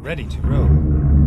Ready to roll.